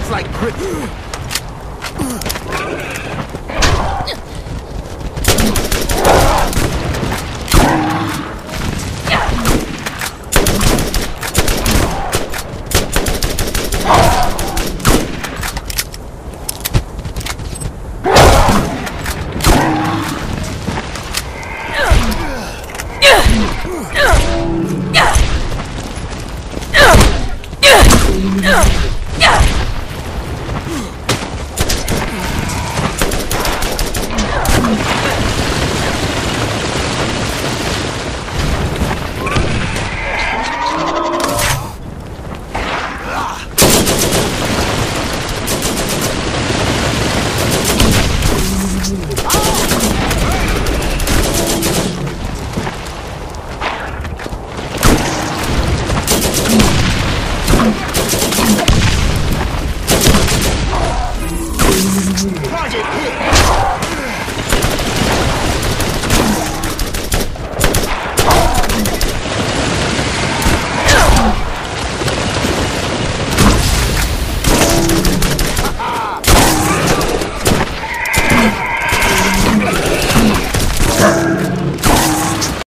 It's like Ugh! Target.